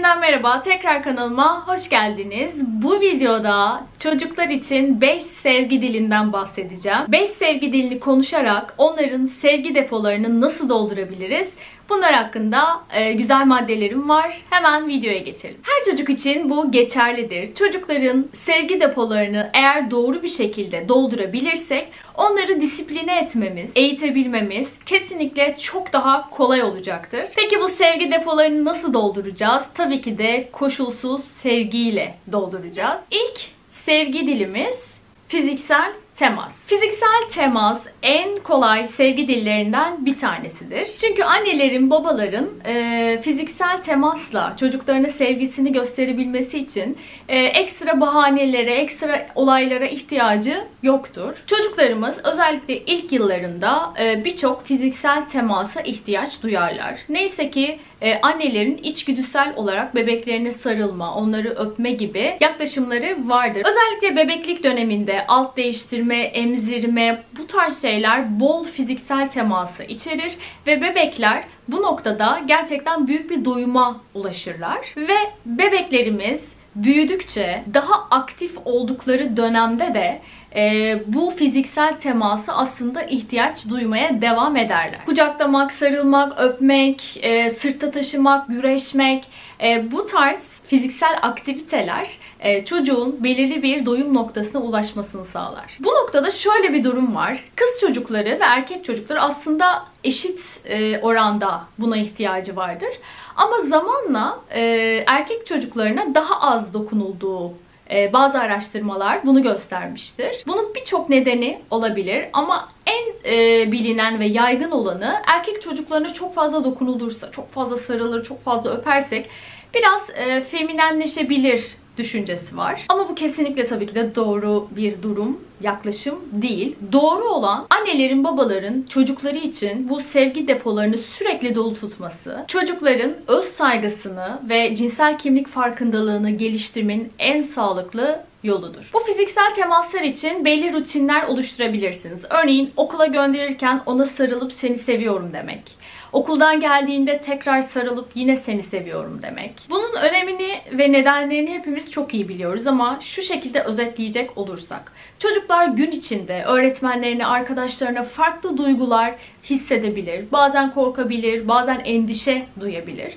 yeniden merhaba. Tekrar kanalıma hoş geldiniz. Bu videoda çocuklar için 5 sevgi dilinden bahsedeceğim. 5 sevgi dilini konuşarak onların sevgi depolarını nasıl doldurabiliriz? Bunlar hakkında e, güzel maddelerim var. Hemen videoya geçelim. Her çocuk için bu geçerlidir. Çocukların sevgi depolarını eğer doğru bir şekilde doldurabilirsek onları disipline etmemiz, eğitebilmemiz kesinlikle çok daha kolay olacaktır. Peki bu sevgi depolarını nasıl dolduracağız? Tabii ki de koşulsuz sevgiyle dolduracağız. İlk sevgi dilimiz fiziksel temas. Fiziksel temas en kolay sevgi dillerinden bir tanesidir. Çünkü annelerin, babaların e, fiziksel temasla çocuklarına sevgisini gösterebilmesi için e, ekstra bahanelere, ekstra olaylara ihtiyacı yoktur. Çocuklarımız özellikle ilk yıllarında e, birçok fiziksel temasa ihtiyaç duyarlar. Neyse ki e, annelerin içgüdüsel olarak bebeklerine sarılma, onları öpme gibi yaklaşımları vardır. Özellikle bebeklik döneminde alt değiştirme, emzirme bu tarz şeyler bol fiziksel teması içerir ve bebekler bu noktada gerçekten büyük bir doyuma ulaşırlar ve bebeklerimiz büyüdükçe daha aktif oldukları dönemde de e, bu fiziksel teması aslında ihtiyaç duymaya devam ederler. Kucaklamak, sarılmak, öpmek, e, sırtta taşımak, güreşmek e, bu tarz fiziksel aktiviteler e, çocuğun belirli bir doyum noktasına ulaşmasını sağlar. Bu noktada şöyle bir durum var. Kız çocukları ve erkek çocukları aslında eşit e, oranda buna ihtiyacı vardır. Ama zamanla e, erkek çocuklarına daha az dokunulduğu e, bazı araştırmalar bunu göstermiştir. Bunun birçok nedeni olabilir ama en e, bilinen ve yaygın olanı erkek çocuklarına çok fazla dokunulursa, çok fazla sarılır, çok fazla öpersek biraz e, feminenleşebilir düşüncesi var. Ama bu kesinlikle tabii ki de doğru bir durum, yaklaşım değil. Doğru olan annelerin, babaların çocukları için bu sevgi depolarını sürekli dolu tutması, çocukların öz saygısını ve cinsel kimlik farkındalığını geliştirmenin en sağlıklı yoludur. Bu fiziksel temaslar için belli rutinler oluşturabilirsiniz. Örneğin okula gönderirken ona sarılıp seni seviyorum demek. Okuldan geldiğinde tekrar sarılıp yine seni seviyorum demek. Bunun önemini ve nedenlerini hepimiz çok iyi biliyoruz ama şu şekilde özetleyecek olursak. Çocuklar gün içinde öğretmenlerine, arkadaşlarına farklı duygular hissedebilir. Bazen korkabilir, bazen endişe duyabilir.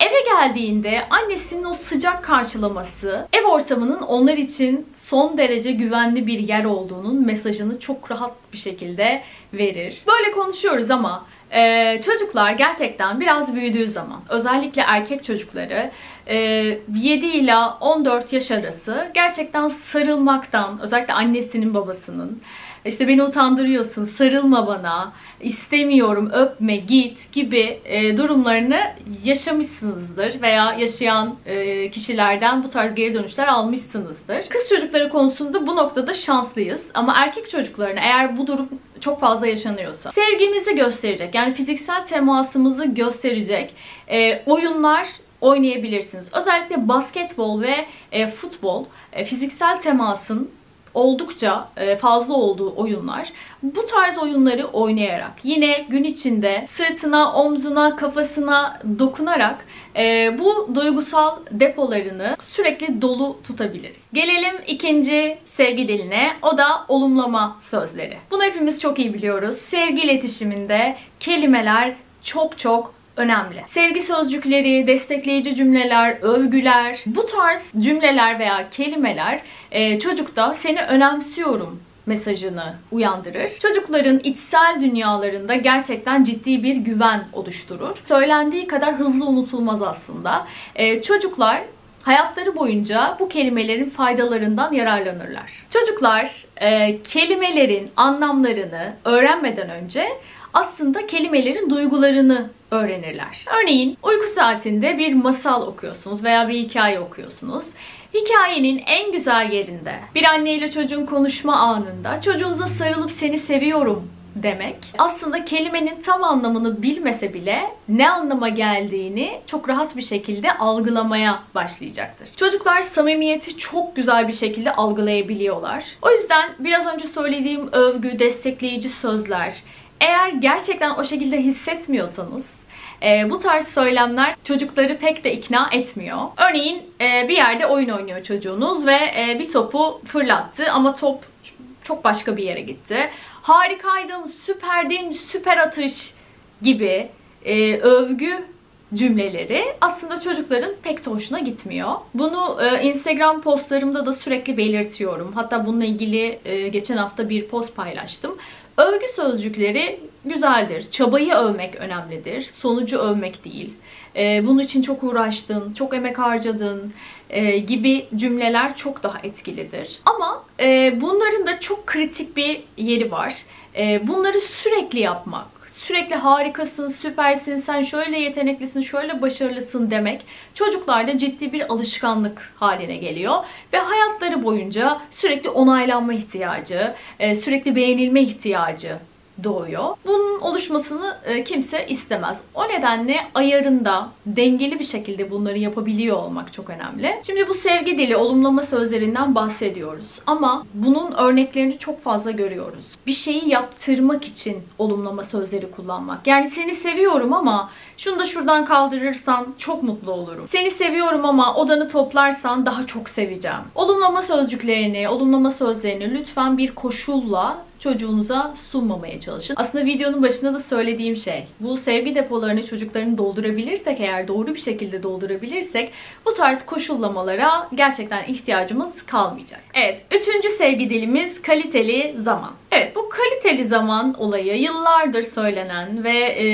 Eve geldiğinde annesinin o sıcak karşılaması ev ortamının onlar için son derece güvenli bir yer olduğunun mesajını çok rahat bir şekilde verir. Böyle konuşuyoruz ama ee, çocuklar gerçekten biraz büyüdüğü zaman özellikle erkek çocukları e, 7 ila 14 yaş arası gerçekten sarılmaktan özellikle annesinin babasının işte beni utandırıyorsun, sarılma bana, istemiyorum, öpme, git gibi e, durumlarını yaşamışsınızdır veya yaşayan e, kişilerden bu tarz geri dönüşler almışsınızdır. Kız çocukları konusunda bu noktada şanslıyız ama erkek çocuklarına eğer bu durum çok fazla yaşanıyorsa sevgimizi gösterecek yani fiziksel temasımızı gösterecek e, oyunlar oynayabilirsiniz. Özellikle basketbol ve e, futbol e, fiziksel temasın oldukça e, fazla olduğu oyunlar. Bu tarz oyunları oynayarak yine gün içinde sırtına, omzuna, kafasına dokunarak e, bu duygusal depolarını sürekli dolu tutabiliriz. Gelelim ikinci sevgi diline. O da olumlama sözleri. Bunu hepimiz çok iyi biliyoruz. Sevgi iletişiminde kelimeler çok çok önemli. Sevgi sözcükleri, destekleyici cümleler, övgüler, bu tarz cümleler veya kelimeler e, çocukta seni önemsiyorum mesajını uyandırır. Çocukların içsel dünyalarında gerçekten ciddi bir güven oluşturur. Söylendiği kadar hızlı unutulmaz aslında. Ee, çocuklar hayatları boyunca bu kelimelerin faydalarından yararlanırlar. Çocuklar e, kelimelerin anlamlarını öğrenmeden önce aslında kelimelerin duygularını öğrenirler. Örneğin uyku saatinde bir masal okuyorsunuz veya bir hikaye okuyorsunuz. Hikayenin en güzel yerinde bir anne ile çocuğun konuşma anında çocuğunuza sarılıp seni seviyorum demek. Aslında kelimenin tam anlamını bilmese bile ne anlama geldiğini çok rahat bir şekilde algılamaya başlayacaktır. Çocuklar samimiyeti çok güzel bir şekilde algılayabiliyorlar. O yüzden biraz önce söylediğim övgü, destekleyici sözler eğer gerçekten o şekilde hissetmiyorsanız e, bu tarz söylemler çocukları pek de ikna etmiyor. Örneğin e, bir yerde oyun oynuyor çocuğunuz ve e, bir topu fırlattı ama top çok başka bir yere gitti. Harikaydın, süperdin, süper atış gibi e, övgü cümleleri aslında çocukların pek de hoşuna gitmiyor. Bunu e, Instagram postlarımda da sürekli belirtiyorum. Hatta bununla ilgili e, geçen hafta bir post paylaştım. Övgü sözcükleri güzeldir. Çabayı övmek önemlidir. Sonucu övmek değil. E, bunun için çok uğraştın, çok emek harcadın e, gibi cümleler çok daha etkilidir. Ama e, bunların da çok kritik bir yeri var. E, bunları sürekli yapmak, sürekli harikasın, süpersin, sen şöyle yeteneklisin, şöyle başarılısın demek çocuklarda ciddi bir alışkanlık haline geliyor. Ve hayatları boyunca sürekli onaylanma ihtiyacı, e, sürekli beğenilme ihtiyacı doğuyor. Bunun oluşmasını e, kimse istemez. O nedenle ayarında dengeli bir şekilde bunları yapabiliyor olmak çok önemli. Şimdi bu sevgi dili, olumlama sözlerinden bahsediyoruz. Ama bunun örneklerini çok fazla görüyoruz. Bir şeyi yaptırmak için olumlama sözleri kullanmak. Yani seni seviyorum ama şunu da şuradan kaldırırsan çok mutlu olurum. Seni seviyorum ama odanı toplarsan daha çok seveceğim. Olumlama sözcüklerini, olumlama sözlerini lütfen bir koşulla çocuğunuza sunmamaya çalışın. Aslında videonun başında da söylediğim şey. Bu sevgi depolarını çocukların doldurabilirsek eğer doğru bir şekilde doldurabilirsek bu tarz koşullamalara gerçekten ihtiyacımız kalmayacak. Evet, üçüncü sevgi dilimiz kaliteli zaman. Evet, bu kaliteli zaman olayı yıllardır söylenen ve e,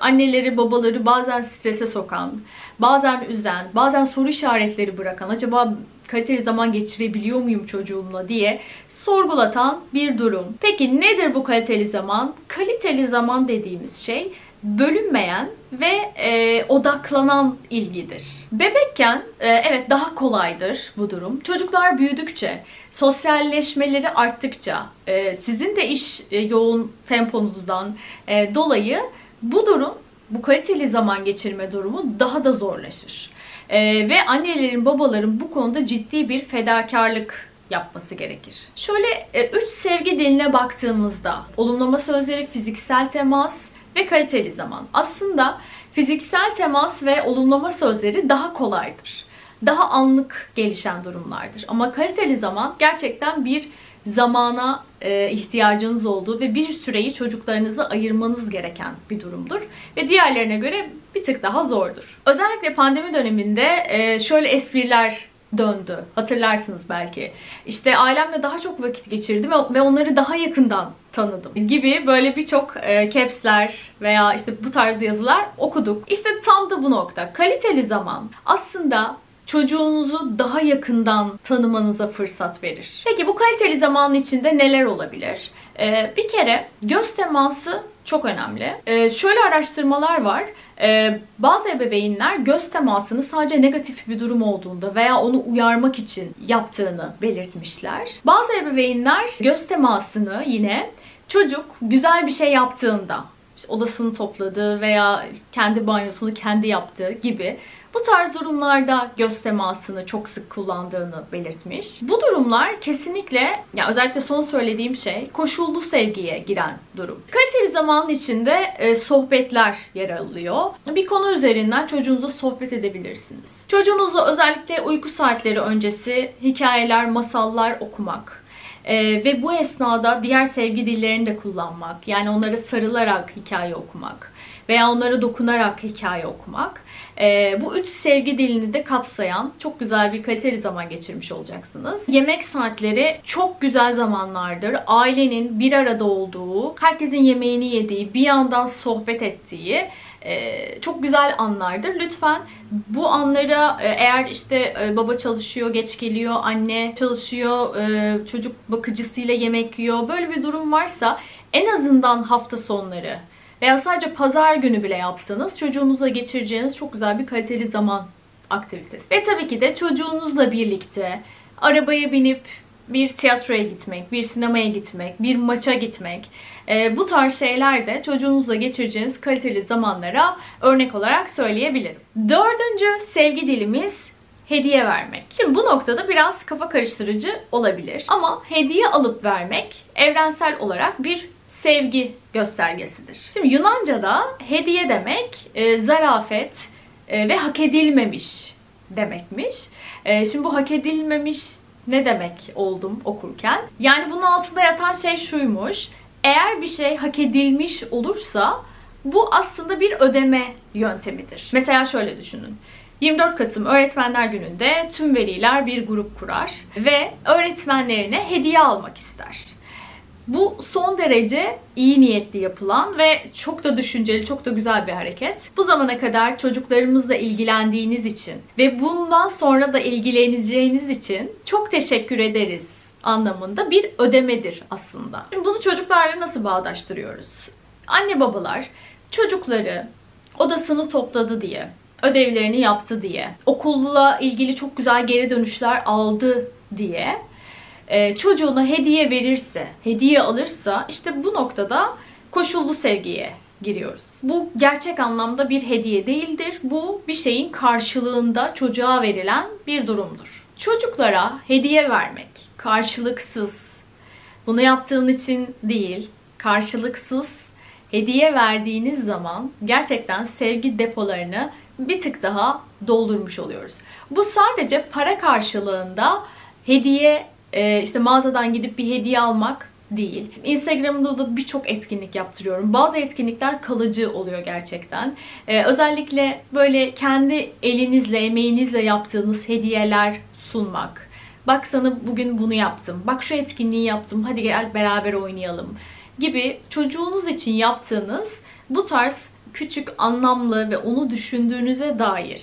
anneleri, babaları bazen strese sokan, bazen üzen, bazen soru işaretleri bırakan, acaba kaliteli zaman geçirebiliyor muyum çocuğumla diye sorgulatan bir durum. Peki nedir bu kaliteli zaman? Kaliteli zaman dediğimiz şey bölünmeyen ve e, odaklanan ilgidir. Bebekken e, evet daha kolaydır bu durum. Çocuklar büyüdükçe, sosyalleşmeleri arttıkça, e, sizin de iş e, yoğun temponuzdan e, dolayı bu durum, bu kaliteli zaman geçirme durumu daha da zorlaşır. E, ve annelerin, babaların bu konuda ciddi bir fedakarlık yapması gerekir. Şöyle e, üç sevgi diline baktığımızda olumlama sözleri, fiziksel temas ve kaliteli zaman. Aslında fiziksel temas ve olumlama sözleri daha kolaydır. Daha anlık gelişen durumlardır. Ama kaliteli zaman gerçekten bir zamana e, ihtiyacınız olduğu ve bir süreyi çocuklarınıza ayırmanız gereken bir durumdur. Ve diğerlerine göre bir tık daha zordur. Özellikle pandemi döneminde e, şöyle espriler döndü. Hatırlarsınız belki. İşte ailemle daha çok vakit geçirdim ve onları daha yakından tanıdım gibi böyle birçok e, caps'ler veya işte bu tarz yazılar okuduk. İşte tam da bu nokta. Kaliteli zaman aslında çocuğunuzu daha yakından tanımanıza fırsat verir. Peki bu kaliteli zamanın içinde neler olabilir? Ee, bir kere göz teması çok önemli. Ee, şöyle araştırmalar var. Ee, bazı ebeveynler göz temasını sadece negatif bir durum olduğunda veya onu uyarmak için yaptığını belirtmişler. Bazı ebeveynler göz temasını yine çocuk güzel bir şey yaptığında işte odasını topladığı veya kendi banyosunu kendi yaptığı gibi bu tarz durumlarda göz temasını çok sık kullandığını belirtmiş. Bu durumlar kesinlikle ya özellikle son söylediğim şey koşullu sevgiye giren durum. Kaliteli zamanın içinde e, sohbetler yer alıyor. Bir konu üzerinden çocuğunuzla sohbet edebilirsiniz. Çocuğunuzla özellikle uyku saatleri öncesi hikayeler, masallar okumak, ee, ve bu esnada diğer sevgi dillerini de kullanmak. Yani onlara sarılarak hikaye okumak veya onlara dokunarak hikaye okumak. E, bu üç sevgi dilini de kapsayan çok güzel bir kaliteli zaman geçirmiş olacaksınız. Yemek saatleri çok güzel zamanlardır. Ailenin bir arada olduğu, herkesin yemeğini yediği, bir yandan sohbet ettiği e, çok güzel anlardır. Lütfen bu anlara e, eğer işte e, baba çalışıyor, geç geliyor, anne çalışıyor, çocuk bakıcısıyla yemek yiyor. Böyle bir durum varsa en azından hafta sonları veya sadece pazar günü bile yapsanız çocuğunuzla geçireceğiniz çok güzel bir kaliteli zaman aktivitesi. Ve tabii ki de çocuğunuzla birlikte arabaya binip bir tiyatroya gitmek, bir sinemaya gitmek, bir maça gitmek e, bu tarz şeyler de çocuğunuzla geçireceğiniz kaliteli zamanlara örnek olarak söyleyebilirim. Dördüncü sevgi dilimiz hediye vermek. Şimdi bu noktada biraz kafa karıştırıcı olabilir. Ama hediye alıp vermek evrensel olarak bir sevgi göstergesidir. Şimdi Yunanca'da hediye demek e, zarafet e, ve hak edilmemiş demekmiş. E, şimdi bu hak edilmemiş ne demek oldum okurken? Yani bunun altında yatan şey şuymuş. Eğer bir şey hak edilmiş olursa bu aslında bir ödeme yöntemidir. Mesela şöyle düşünün. 24 Kasım Öğretmenler Günü'nde tüm veliler bir grup kurar ve öğretmenlerine hediye almak ister. Bu son derece iyi niyetli yapılan ve çok da düşünceli, çok da güzel bir hareket. Bu zamana kadar çocuklarımızla ilgilendiğiniz için ve bundan sonra da ilgileneceğiniz için çok teşekkür ederiz anlamında bir ödemedir aslında. Şimdi bunu çocuklarla nasıl bağdaştırıyoruz? Anne babalar çocukları odasını topladı diye, ödevlerini yaptı diye, okulla ilgili çok güzel geri dönüşler aldı diye e, çocuğuna hediye verirse, hediye alırsa işte bu noktada koşullu sevgiye giriyoruz. Bu gerçek anlamda bir hediye değildir. Bu bir şeyin karşılığında çocuğa verilen bir durumdur. Çocuklara hediye vermek karşılıksız, bunu yaptığın için değil, karşılıksız hediye verdiğiniz zaman gerçekten sevgi depolarını bir tık daha doldurmuş oluyoruz. Bu sadece para karşılığında hediye e, işte mağazadan gidip bir hediye almak değil. Instagram'da da birçok etkinlik yaptırıyorum. Bazı etkinlikler kalıcı oluyor gerçekten. Ee, özellikle böyle kendi elinizle, emeğinizle yaptığınız hediyeler sunmak. Bak sana bugün bunu yaptım. Bak şu etkinliği yaptım. Hadi gel beraber oynayalım. Gibi çocuğunuz için yaptığınız bu tarz küçük, anlamlı ve onu düşündüğünüze dair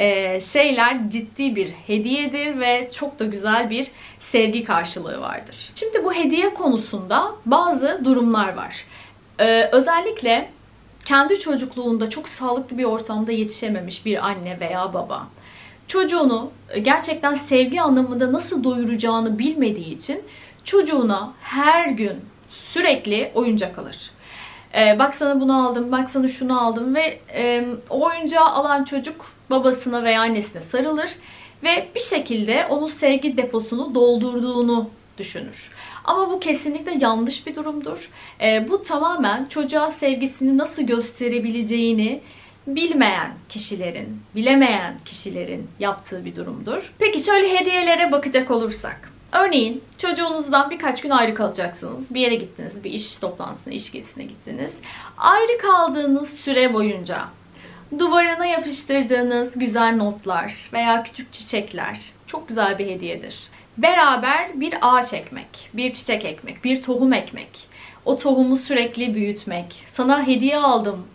e, şeyler ciddi bir hediyedir ve çok da güzel bir sevgi karşılığı vardır. Şimdi bu hediye konusunda bazı durumlar var. Ee, özellikle kendi çocukluğunda çok sağlıklı bir ortamda yetişememiş bir anne veya baba çocuğunu gerçekten sevgi anlamında nasıl doyuracağını bilmediği için çocuğuna her gün sürekli oyuncak alır. Ee, bak sana bunu aldım, bak sana şunu aldım ve e, o oyuncağı alan çocuk babasına veya annesine sarılır ve bir şekilde onun sevgi deposunu doldurduğunu düşünür. Ama bu kesinlikle yanlış bir durumdur. E, bu tamamen çocuğa sevgisini nasıl gösterebileceğini bilmeyen kişilerin, bilemeyen kişilerin yaptığı bir durumdur. Peki şöyle hediyelere bakacak olursak. Örneğin çocuğunuzdan birkaç gün ayrı kalacaksınız. Bir yere gittiniz, bir iş toplantısına, iş gezisine gittiniz. Ayrı kaldığınız süre boyunca duvarına yapıştırdığınız güzel notlar veya küçük çiçekler çok güzel bir hediyedir. Beraber bir ağaç ekmek, bir çiçek ekmek, bir tohum ekmek, o tohumu sürekli büyütmek, sana hediye aldım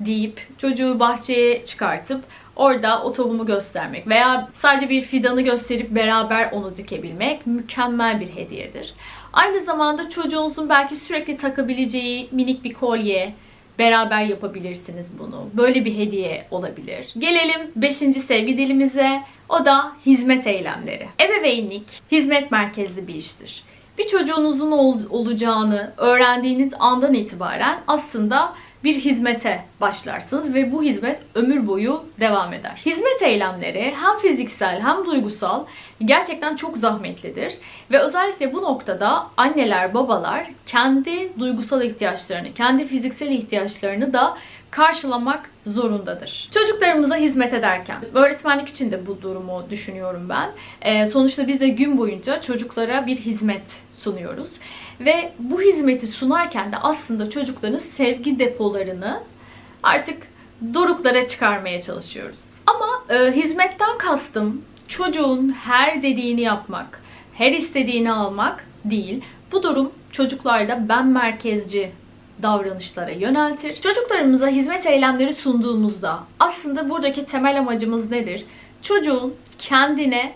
deyip çocuğu bahçeye çıkartıp orada o tohumu göstermek veya sadece bir fidanı gösterip beraber onu dikebilmek mükemmel bir hediyedir. Aynı zamanda çocuğunuzun belki sürekli takabileceği minik bir kolye, Beraber yapabilirsiniz bunu. Böyle bir hediye olabilir. Gelelim 5. sevgi dilimize. O da hizmet eylemleri. Ebeveynlik hizmet merkezli bir iştir. Bir çocuğunuzun ol- olacağını öğrendiğiniz andan itibaren aslında bir hizmete başlarsınız ve bu hizmet ömür boyu devam eder. Hizmet eylemleri hem fiziksel hem duygusal gerçekten çok zahmetlidir ve özellikle bu noktada anneler, babalar kendi duygusal ihtiyaçlarını, kendi fiziksel ihtiyaçlarını da karşılamak zorundadır. Çocuklarımıza hizmet ederken, öğretmenlik için de bu durumu düşünüyorum ben. Ee, sonuçta biz de gün boyunca çocuklara bir hizmet sunuyoruz. Ve bu hizmeti sunarken de aslında çocukların sevgi depolarını artık doruklara çıkarmaya çalışıyoruz. Ama e, hizmetten kastım çocuğun her dediğini yapmak, her istediğini almak değil. Bu durum çocuklarda ben merkezci davranışlara yöneltir. Çocuklarımıza hizmet eylemleri sunduğumuzda aslında buradaki temel amacımız nedir? Çocuğun kendine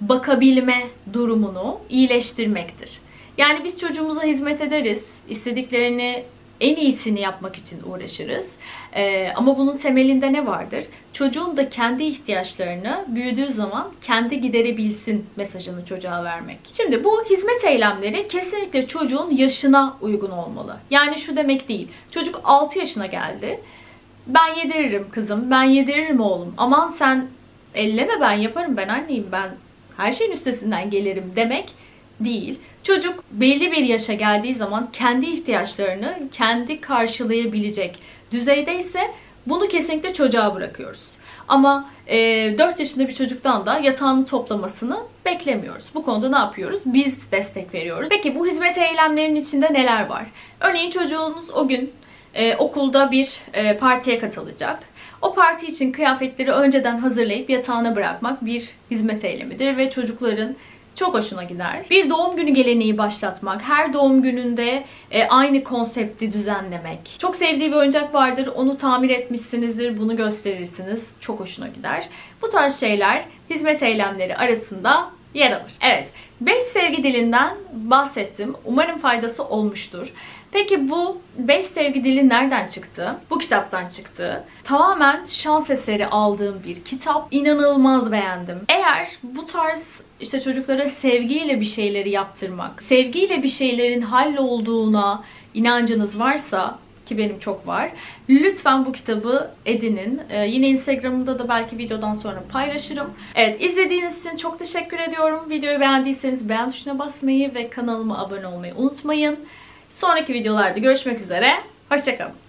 bakabilme durumunu iyileştirmektir. Yani biz çocuğumuza hizmet ederiz. İstediklerini en iyisini yapmak için uğraşırız. Ee, ama bunun temelinde ne vardır? Çocuğun da kendi ihtiyaçlarını büyüdüğü zaman kendi giderebilsin mesajını çocuğa vermek. Şimdi bu hizmet eylemleri kesinlikle çocuğun yaşına uygun olmalı. Yani şu demek değil. Çocuk 6 yaşına geldi. Ben yediririm kızım, ben yediririm oğlum. Aman sen elleme ben yaparım, ben anneyim, ben her şeyin üstesinden gelirim demek değil. Çocuk belli bir yaşa geldiği zaman kendi ihtiyaçlarını kendi karşılayabilecek düzeydeyse bunu kesinlikle çocuğa bırakıyoruz. Ama e, 4 yaşında bir çocuktan da yatağını toplamasını beklemiyoruz. Bu konuda ne yapıyoruz? Biz destek veriyoruz. Peki bu hizmet eylemlerinin içinde neler var? Örneğin çocuğunuz o gün e, okulda bir e, partiye katılacak. O parti için kıyafetleri önceden hazırlayıp yatağına bırakmak bir hizmet eylemidir ve çocukların çok hoşuna gider. Bir doğum günü geleneği başlatmak, her doğum gününde e, aynı konsepti düzenlemek. Çok sevdiği bir oyuncak vardır, onu tamir etmişsinizdir, bunu gösterirsiniz. Çok hoşuna gider. Bu tarz şeyler hizmet eylemleri arasında yer alır. Evet, 5 sevgi dilinden bahsettim. Umarım faydası olmuştur. Peki bu 5 sevgi dili nereden çıktı? Bu kitaptan çıktı. Tamamen şans eseri aldığım bir kitap. İnanılmaz beğendim. Eğer bu tarz işte çocuklara sevgiyle bir şeyleri yaptırmak, sevgiyle bir şeylerin hallolduğuna inancınız varsa ki benim çok var. Lütfen bu kitabı edinin. Ee, yine Instagram'da da belki videodan sonra paylaşırım. Evet izlediğiniz için çok teşekkür ediyorum. Videoyu beğendiyseniz beğen tuşuna basmayı ve kanalıma abone olmayı unutmayın. Sonraki videolarda görüşmek üzere. Hoşçakalın.